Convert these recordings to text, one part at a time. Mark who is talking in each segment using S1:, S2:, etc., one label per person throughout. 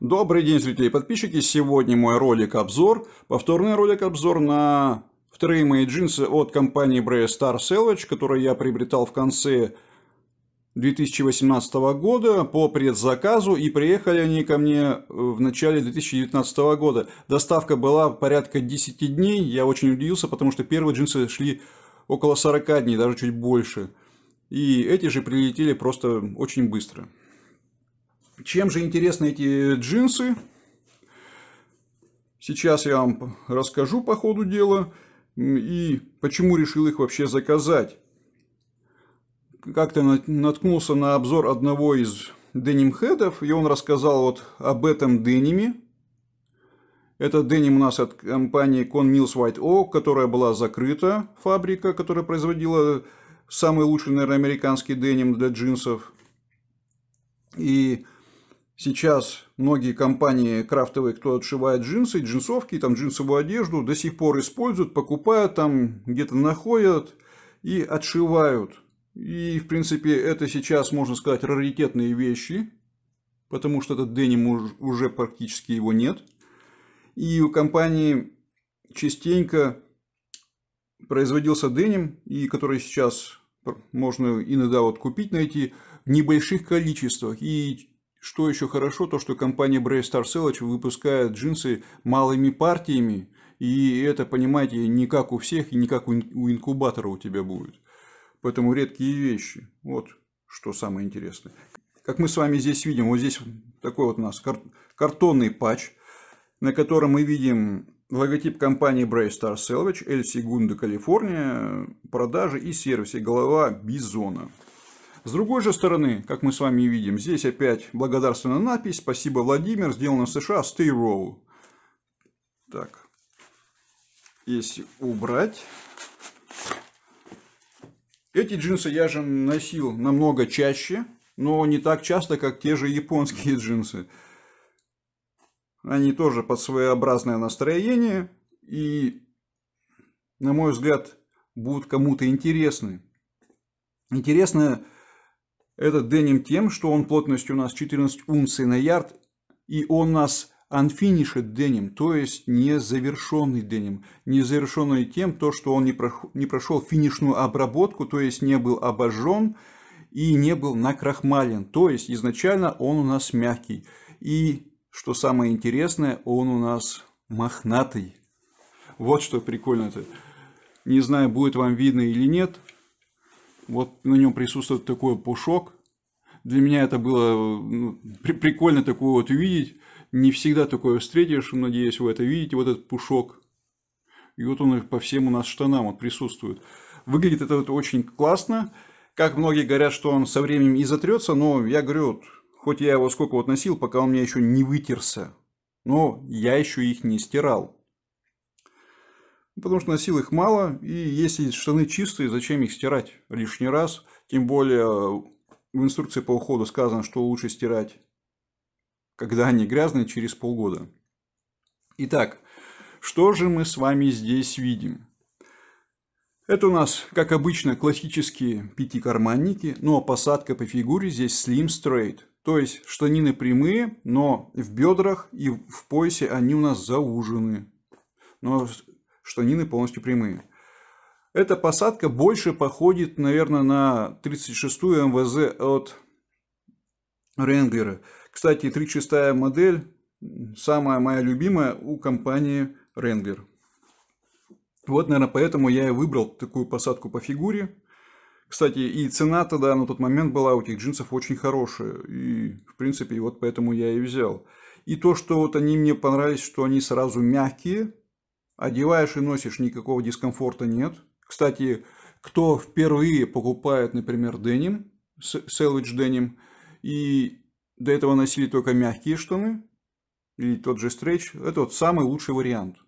S1: Добрый день, зрители и подписчики. Сегодня мой ролик-обзор, повторный ролик-обзор на вторые мои джинсы от компании Bray Star Salvage, которые я приобретал в конце 2018 года по предзаказу, и приехали они ко мне в начале 2019 года. Доставка была порядка 10 дней, я очень удивился, потому что первые джинсы шли около 40 дней, даже чуть больше. И эти же прилетели просто очень быстро. Чем же интересны эти джинсы? Сейчас я вам расскажу по ходу дела и почему решил их вообще заказать. Как-то наткнулся на обзор одного из деним-хедов, и он рассказал вот об этом дениме. Это деним у нас от компании Con Mills White Oak, которая была закрыта, фабрика, которая производила самый лучший, наверное, американский деним для джинсов. И Сейчас многие компании крафтовые, кто отшивает джинсы, джинсовки, там джинсовую одежду, до сих пор используют, покупают там, где-то находят и отшивают. И, в принципе, это сейчас, можно сказать, раритетные вещи, потому что этот деним уже практически его нет. И у компании частенько производился деним, и который сейчас можно иногда вот купить, найти в небольших количествах. И что еще хорошо, то что компания Brave Star Sandwich выпускает джинсы малыми партиями. И это, понимаете, не как у всех и не как у инкубатора у тебя будет. Поэтому редкие вещи. Вот что самое интересное. Как мы с вами здесь видим, вот здесь такой вот у нас картонный патч, на котором мы видим логотип компании Brave Star Salvage, El Segundo, Калифорния, продажи и сервисе голова Бизона. С другой же стороны, как мы с вами видим, здесь опять благодарственная надпись «Спасибо, Владимир, сделано в США, Stay Row». Так, если убрать... Эти джинсы я же носил намного чаще, но не так часто, как те же японские джинсы. Они тоже под своеобразное настроение и, на мой взгляд, будут кому-то интересны. Интересно этот деним тем, что он плотностью у нас 14 унций на ярд, и он у нас unfinished деним, то есть не завершенный деним. Не завершенный тем, то, что он не, прошел, не прошел финишную обработку, то есть не был обожжен и не был накрахмален. То есть изначально он у нас мягкий. И, что самое интересное, он у нас мохнатый. Вот что прикольно-то. Не знаю, будет вам видно или нет. Вот на нем присутствует такой пушок. Для меня это было ну, при прикольно такое вот увидеть. Не всегда такое встретишь, надеюсь, вы это видите, вот этот пушок. И вот он по всем у нас штанам вот присутствует. Выглядит это вот очень классно. Как многие говорят, что он со временем и затрется, но я говорю, вот, хоть я его сколько вот носил, пока он мне еще не вытерся. Но я еще их не стирал. Потому что носил их мало, и если штаны чистые, зачем их стирать лишний раз? Тем более в инструкции по уходу сказано, что лучше стирать, когда они грязные, через полгода. Итак, что же мы с вами здесь видим? Это у нас, как обычно, классические пятикарманники, но посадка по фигуре здесь slim straight. То есть штанины прямые, но в бедрах и в поясе они у нас заужены. Но штанины полностью прямые. Эта посадка больше походит, наверное, на 36-ю МВЗ от Wrangler. Кстати, 36-я модель самая моя любимая у компании Wrangler. Вот, наверное, поэтому я и выбрал такую посадку по фигуре. Кстати, и цена тогда на тот момент была у этих джинсов очень хорошая. И, в принципе, вот поэтому я и взял. И то, что вот они мне понравились, что они сразу мягкие, Одеваешь и носишь, никакого дискомфорта нет. Кстати, кто впервые покупает, например, деним, Salvage деним, и до этого носили только мягкие штаны, или тот же стрейч, это вот самый лучший вариант.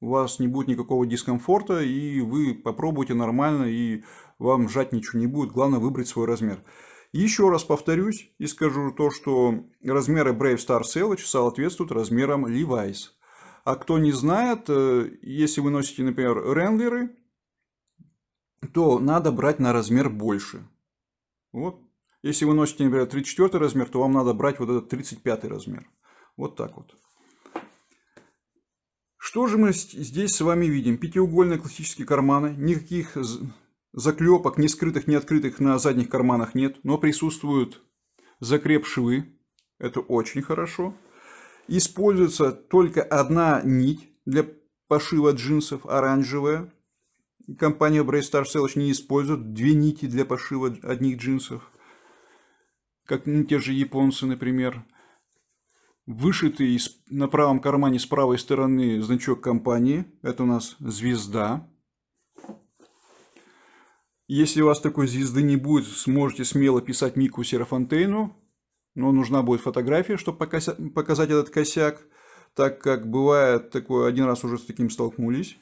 S1: У вас не будет никакого дискомфорта, и вы попробуйте нормально, и вам жать ничего не будет. Главное выбрать свой размер. Еще раз повторюсь и скажу то, что размеры Brave Star Savage соответствуют размерам Levi's. А кто не знает, э, если вы носите, например, ренглеры, то надо брать на размер больше. Вот. Если вы носите, например, 34 размер, то вам надо брать вот этот 35 размер. Вот так вот. Что же мы здесь с вами видим? Пятиугольные классические карманы, никаких заклепок, ни скрытых, ни открытых на задних карманах нет, но присутствуют закреп швы, это очень хорошо. Используется только одна нить для пошива джинсов, оранжевая. Компания Braystar Sales не использует две нити для пошива одних джинсов, как ну, те же японцы, например вышитый на правом кармане с правой стороны значок компании. Это у нас звезда. Если у вас такой звезды не будет, сможете смело писать Мику Серафонтейну. Но нужна будет фотография, чтобы показать этот косяк. Так как бывает такое, один раз уже с таким столкнулись.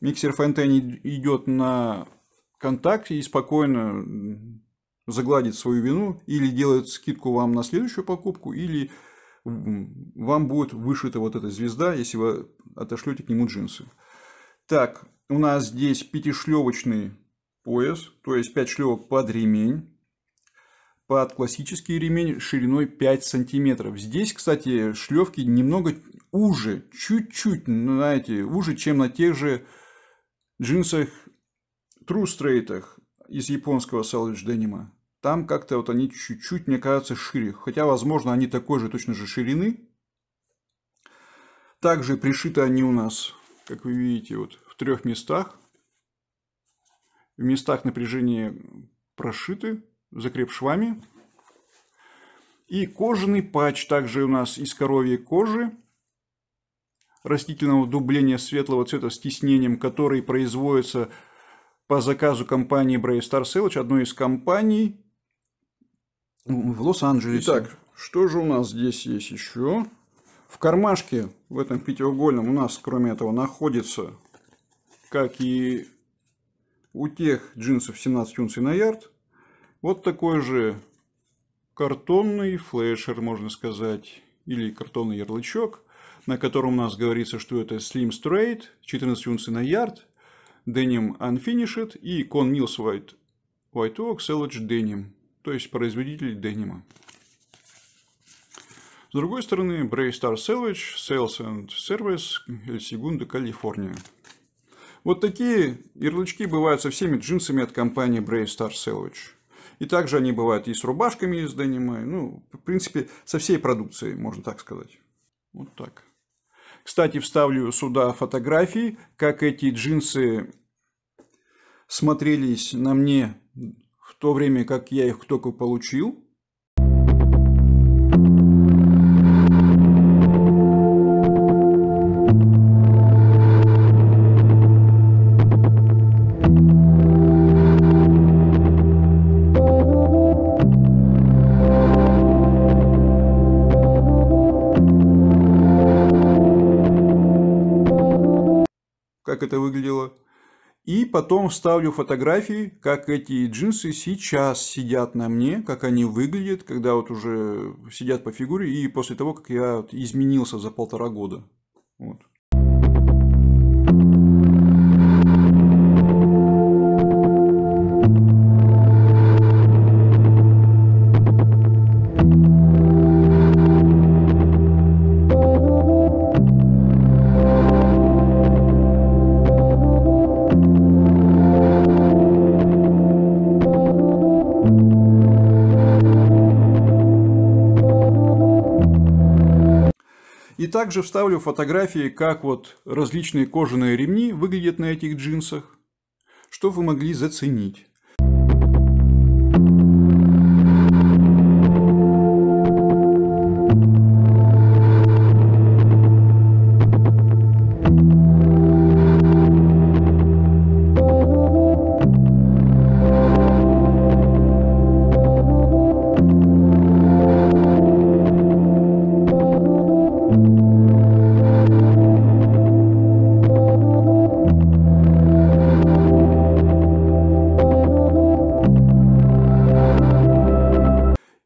S1: Миксер Фонтейн идет на контакт и спокойно загладит свою вину или делает скидку вам на следующую покупку, или вам будет вышита вот эта звезда, если вы отошлете к нему джинсы. Так, у нас здесь пятишлевочный пояс, то есть 5 шлевок под ремень, под классический ремень шириной 5 сантиметров. Здесь, кстати, шлевки немного уже, чуть-чуть, знаете, уже, чем на тех же джинсах True Straight из японского Salvage Denim. Там как-то вот они чуть-чуть, мне кажется, шире. Хотя, возможно, они такой же точно же ширины. Также пришиты они у нас, как вы видите, вот в трех местах. В местах напряжения прошиты, закреп швами. И кожаный патч также у нас из коровьей кожи растительного дубления светлого цвета с тиснением, который производится по заказу компании Brave Star Sandwich, одной из компаний, в Лос-Анджелесе. Итак, что же у нас здесь есть еще? В кармашке, в этом пятиугольном, у нас, кроме этого, находится, как и у тех джинсов 17 унций на ярд, вот такой же картонный флешер, можно сказать, или картонный ярлычок, на котором у нас говорится, что это Slim Straight, 14 унций на ярд, Denim Unfinished и Con Mills White, White Oak Salvage Denim то есть производитель денима. С другой стороны, Braystar Salvage, Sales and Service, El Segundo, Калифорния. Вот такие ярлычки бывают со всеми джинсами от компании Braystar Salvage. И также они бывают и с рубашками из денима, ну, в принципе, со всей продукцией, можно так сказать. Вот так. Кстати, вставлю сюда фотографии, как эти джинсы смотрелись на мне в то время как я их только получил. Как это выглядело. И потом вставлю фотографии, как эти джинсы сейчас сидят на мне, как они выглядят, когда вот уже сидят по фигуре, и после того, как я изменился за полтора года. Вот. Также вставлю фотографии, как вот различные кожаные ремни выглядят на этих джинсах, чтобы вы могли заценить.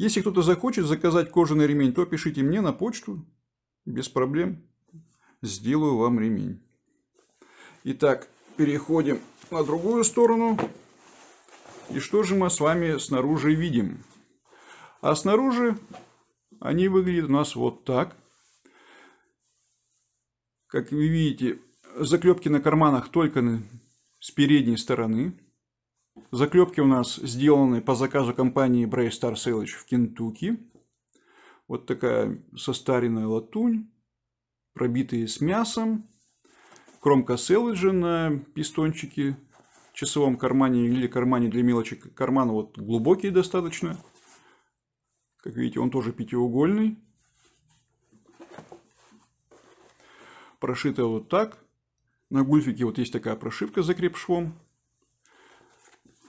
S1: Если кто-то захочет заказать кожаный ремень, то пишите мне на почту. Без проблем. Сделаю вам ремень. Итак, переходим на другую сторону. И что же мы с вами снаружи видим? А снаружи они выглядят у нас вот так. Как вы видите, заклепки на карманах только с передней стороны. Заклепки у нас сделаны по заказу компании Bray Star Sailage в Кентукки. Вот такая состаренная латунь, пробитые с мясом. Кромка селледжа на пистончике, часовом кармане или кармане для мелочи. Карман вот глубокий достаточно. Как видите, он тоже пятиугольный. Прошито вот так. На гульфике вот есть такая прошивка с закреп-швом.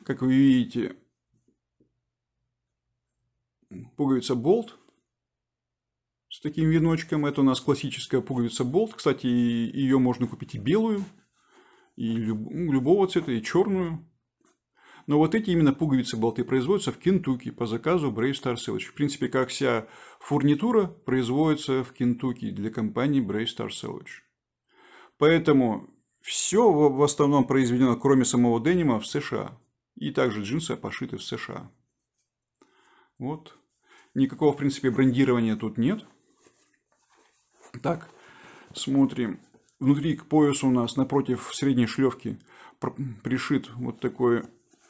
S1: Как вы видите, пуговица болт с таким веночком. Это у нас классическая пуговица болт. Кстати, ее можно купить и белую, и ну, любого цвета, и черную. Но вот эти именно пуговицы болты производятся в Кентукки по заказу Brave Star Sandwich. В принципе, как вся фурнитура производится в Кентукки для компании Brave Star Sandwich. Поэтому все в основном произведено, кроме самого денима, в США. И также джинсы пошиты в США. Вот. Никакого, в принципе, брендирования тут нет. Так, смотрим. Внутри к поясу у нас напротив средней шлевки пришит вот такой,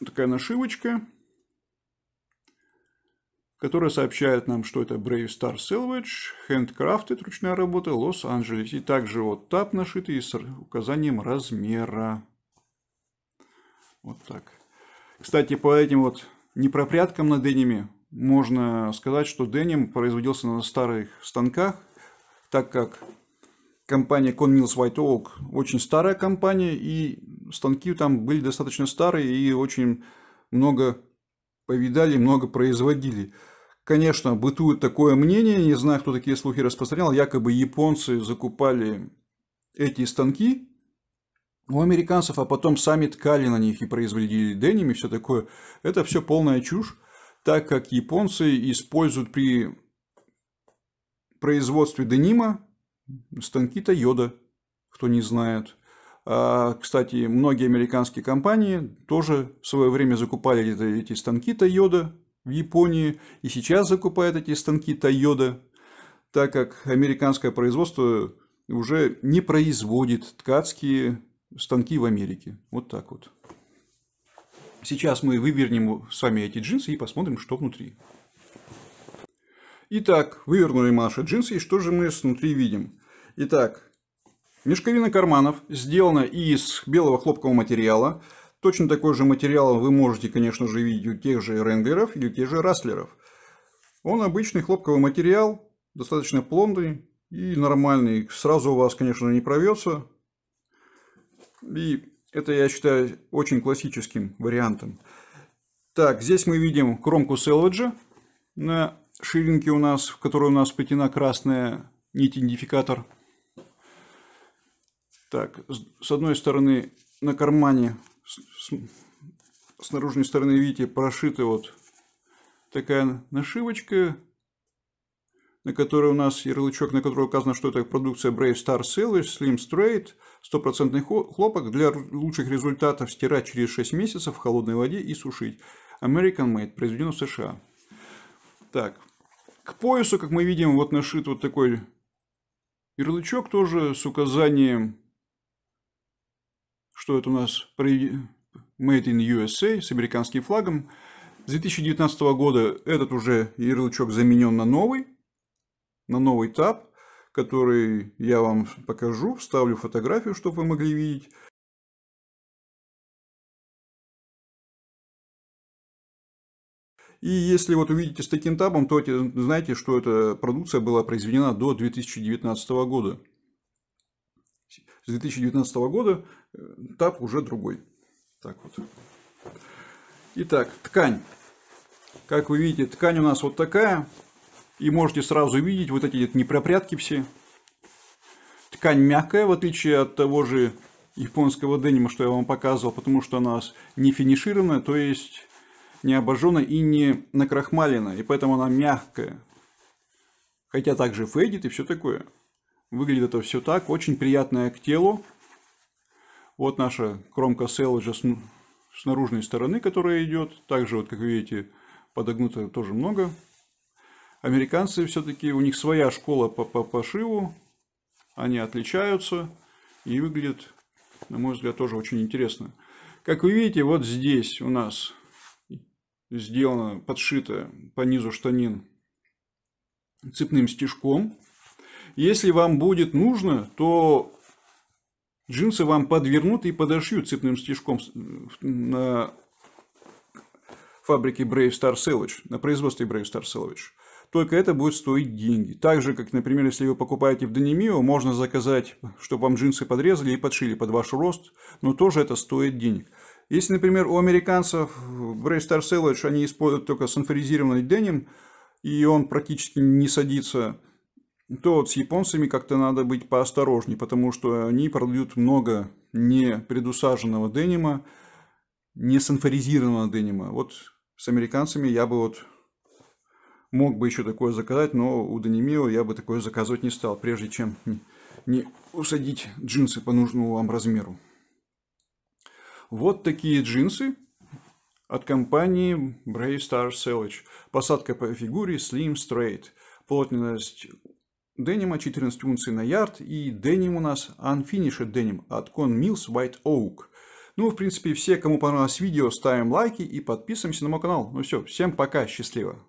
S1: такая нашивочка, которая сообщает нам, что это Brave Star Salvage, Handcrafted, ручная работа, Лос-Анджелес. И также вот тап нашитый с указанием размера. Вот так. Кстати, по этим вот непропряткам на дениме можно сказать, что деним производился на старых станках, так как компания Conmills White Oak очень старая компания, и станки там были достаточно старые и очень много повидали, много производили. Конечно, бытует такое мнение, не знаю, кто такие слухи распространял, якобы японцы закупали эти станки у американцев, а потом сами ткали на них и производили деним и все такое. Это все полная чушь, так как японцы используют при производстве денима станки Toyota, кто не знает. А, кстати, многие американские компании тоже в свое время закупали эти станки Toyota в Японии и сейчас закупают эти станки Toyota, так как американское производство уже не производит ткацкие станки в Америке. Вот так вот. Сейчас мы вывернем с вами эти джинсы и посмотрим, что внутри. Итак, вывернули наши джинсы, и что же мы внутри видим? Итак, мешковина карманов сделана из белого хлопкового материала. Точно такой же материал вы можете, конечно же, видеть у тех же ренглеров или у тех же растлеров. Он обычный хлопковый материал, достаточно плотный и нормальный. Сразу у вас, конечно, не провется. И это, я считаю, очень классическим вариантом. Так, здесь мы видим кромку селведжа на ширинке у нас, в которой у нас вплетена красная нить-идентификатор. Так, с одной стороны на кармане, с, с наружной стороны, видите, прошита вот такая нашивочка на которой у нас ярлычок, на которой указано, что это продукция Brave Star Silver, Slim Straight, стопроцентный хлопок для лучших результатов стирать через 6 месяцев в холодной воде и сушить. American Made, произведено в США. Так, к поясу, как мы видим, вот нашит вот такой ярлычок тоже с указанием, что это у нас Made in USA с американским флагом. С 2019 года этот уже ярлычок заменен на новый на новый таб, который я вам покажу, вставлю фотографию, чтобы вы могли видеть. И если вот увидите с таким табом, то знаете, что эта продукция была произведена до 2019 года. С 2019 года э, таб уже другой. Так вот. Итак, ткань. Как вы видите, ткань у нас вот такая. И можете сразу видеть вот эти непропрятки все. Ткань мягкая, в отличие от того же японского денима, что я вам показывал, потому что она не финишированная, то есть не обожжена и не накрахмалена, и поэтому она мягкая. Хотя также фейдит и все такое. Выглядит это все так, очень приятная к телу. Вот наша кромка селджа с, с наружной стороны, которая идет. Также, вот как видите, подогнуто тоже много. Американцы все-таки, у них своя школа по, по пошиву, они отличаются и выглядят, на мой взгляд, тоже очень интересно. Как вы видите, вот здесь у нас сделано, подшито по низу штанин цепным стежком. Если вам будет нужно, то джинсы вам подвернут и подошьют цепным стежком на фабрике Brave Star Sandwich, на производстве Brave Star Sandwich. Только это будет стоить деньги. Так же, как, например, если вы покупаете в Денемио, можно заказать, чтобы вам джинсы подрезали и подшили под ваш рост, но тоже это стоит денег. Если, например, у американцев Brave Star Sandwich они используют только санфоризированный деним, и он практически не садится, то вот с японцами как-то надо быть поосторожнее, потому что они продают много не предусаженного денима, не санфоризированного денима. Вот с американцами я бы вот мог бы еще такое заказать, но у Данимио я бы такое заказывать не стал, прежде чем не усадить джинсы по нужному вам размеру. Вот такие джинсы от компании Brave Star Sandwich. Посадка по фигуре Slim Straight. Плотность денима 14 унций на ярд. И деним у нас Unfinished Denim от Con Mills White Oak. Ну, в принципе, все, кому понравилось видео, ставим лайки и подписываемся на мой канал. Ну все, всем пока, счастливо.